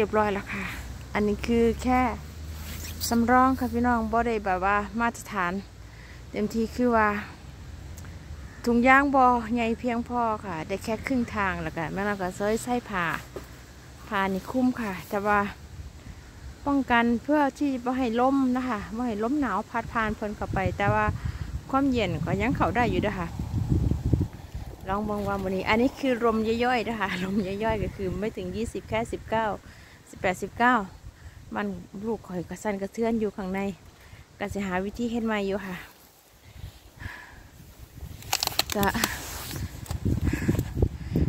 รียบร้อยแล้วค่ะ อันนี้คือแค่สำรองค่ะพี่น้องบ่ได้แบบว่ามาตรฐาน เต็มที่คือว่า ถุงยางบอใหญ่เพียงพอค่ะ ได้แค่ครึ่งทางแล้วกันแม่เราก็เซ้ยไส้ผ่าผ่านี่คุ้มค่ะ แต่ว่าป้องกันเพื่อที่ไม่ให้ล้มนะคะไม่ให้ล้มหนาวพัดพานเพลินเข้าไป แต่ว่าความเย็นก็ยังเข้าได้อยู่ด้วยค่ะลองบางวันวันนี้ อันนี้คือลมย่อยๆนะคะลมย่อยๆก็คือไม่ถึง 20 แค่ 19 18 19มันลูกข่อยกระสันกระเทือนอยู่ข้างในก็จะหาวิธีเฮ็ดใหม่อยู่ค่ะก็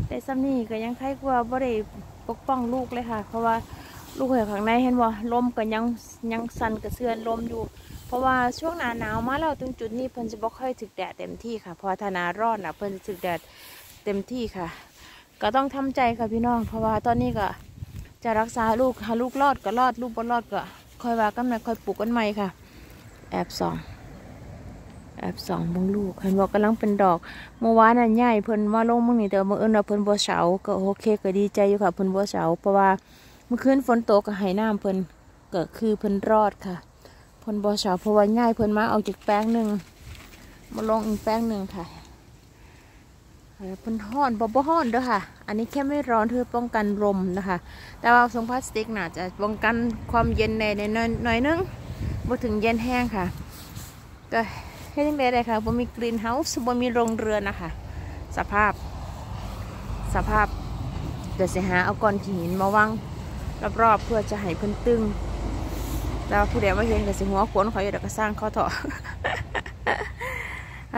แต่ซ้ำนี่ก็ยังใครกลัวบ่ได้ปกป้องลูกเลยค่ะ เพราะว่าลูกข่อยข้างในเห็นบ่ลมก็ยังยังสั่นกระเทือนลมอยู่ เพราะว่าช่วงหนาหนาวมาแล้วตรงจุดนี้เพิ่นจะบ่ค่อยถึกแดดเต็มที่ค่ะพอถ้าหนาร้อนนะเพิ่นจะถึกแดดเต็มที่ค่ะ ก็ต้องทำใจค่ะพี่น้อง เพราะว่าตอนนี้ก็ จะรักษาลูกหาลูกรอดก็รอด ลูกบ่รอดก็ค่อยว่ากันใหม่ค่อยปลูกกันใหม่ค่ะ แอบสองแอบสองเบงลูกเห็นบอกกำลังเป็นดอกเมื่อวานน่ะใหญ่เพิ่นว่าลงมึงนี่แต่ว่ามื่อเอิญว่าเพิ่นบัวเสาก็โอเคก็ดีใจอยู่ค่ะเพิ่นบัวเสาเพราะว่าเมื่อคืนฝนตกก็ให้น้ำเพิ่นก็คือเพิ่นรอดค่ะเพิ่นบัวเสาเพราะว่าง่ายเพิ่นมาเอาจากแป้งหนึ่งมาลงอีกแป้งหนึ่งค่ะ เออเพิ่นห้อนบ่บ่ห้อนเด้อค่ะ อันนี้แค่ไม่ร้อนเพื่อป้องกันลมนะคะ แต่ว่าทรงพลาสติกน่าจะป้องกันความเย็นในในหน่อยหน่อยนึงบ่ถึงเย็นแห้งค่ะก็แค่ยังไงเลยค่ะบ่มีกรีนเฮาส์บ่มีโรงเรือนนะคะ สภาพ สภาพเดี๋ยวจะหาเอาก้อนหินมาวางรอบๆเพื่อจะให้เพิ่นตึงแล้วผู้ใดมาเห็นก็สิหัวขวนเขาอยู่เดี๋ยวก็สร้างเขาเถอะ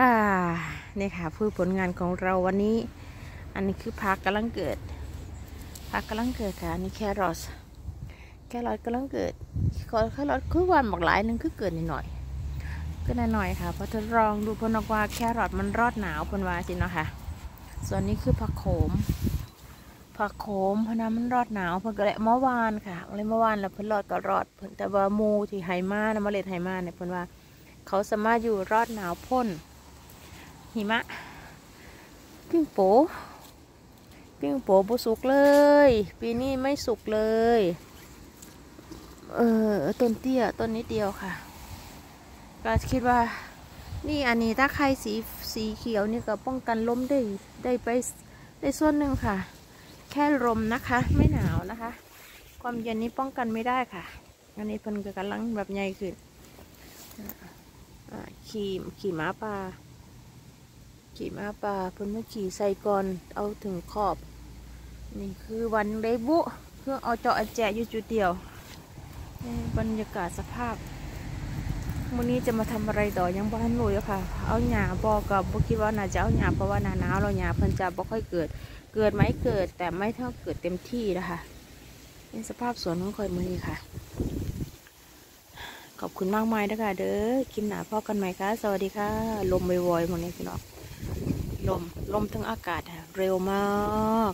อ่า นี่ค่ะคือผลงานของเราวันนี้ อันนี้คือพักกำลังเกิดพักกำลังเกิดค่ะอันนี้แครอทแครอทกำลังเกิดแครอทคือวันบักหลายนึงคือเกิดนิดหน่อยก็นิดหน่อยค่ะเพราะทดลองดูพนบอกว่าแครอทมันรอดหนาวพนว่าสิเนาะค่ะ ส่วนนี้คือผักโขมผักโขมพนนะมันรอดหนาวเพิ่นก็เลยเมื่อวานค่ะเลยเมื่อวานแล้วเพิ่นรอดก็รอดเพิ่นแต่ว่ามูที่ไหมานะเล็ดไหมาเนี่ยเพิ่นว่า เขาสามารถอยู่รอดหนาวพ่น หิมะ ปิ้งโปปิ้งโปบุสุกเลย ปีนี้ไม่สุกเลย เออต้นเตี้ยต้นนิดเดียวค่ะ ก็คิดว่า นี่อันนี้ถ้าใครสีสีเขียวนี่ก็ป้องกันลมได้ได้ไปได้ส่วนหนึ่งค่ะ แค่ลมนะคะ ไม่หนาวนะคะ ความเย็นนี้ป้องกันไม่ได้ค่ะ อันนี้เพิ่นก็กำลังแบบใหญ่ขึ้นขี่ขี่ม้าป่า ขี่มาป่าเพิ่นมาขี่ใส่ก่อนเอาถึงขอบ นี่คือวันเดบุเพื่อเอาเจาะแจอยู่จุดเดียวบรรยากาศสภาพวันนี้จะมาทำอะไรต่อยังบ่ทันรู้อยู่ค่ะ เอาหญ้าบอกกับบ่คิดว่าน่าจะเอาหญ้าเพราะว่าหนาหนาวเราหญ้าเพิ่นจะบ่ค่อยเกิด เกิดไหมเกิดแต่ไม่เท่าเกิดเต็มที่นะคะนี่สภาพสวนของคอยมือนี้ค่ะ ขอบคุณมากมายนะคะเด้อกินหนาพ่อกันไหมคะสวัสดีค่ะ ลมวอยๆหมดนี้พี่น้อง ลม ลมทั้งอากาศค่ะเร็วมาก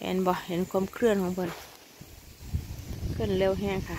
เห็นบ่เห็นความเคลื่อนของเพิ่นเคลื่อนเร็วแห้งค่ะ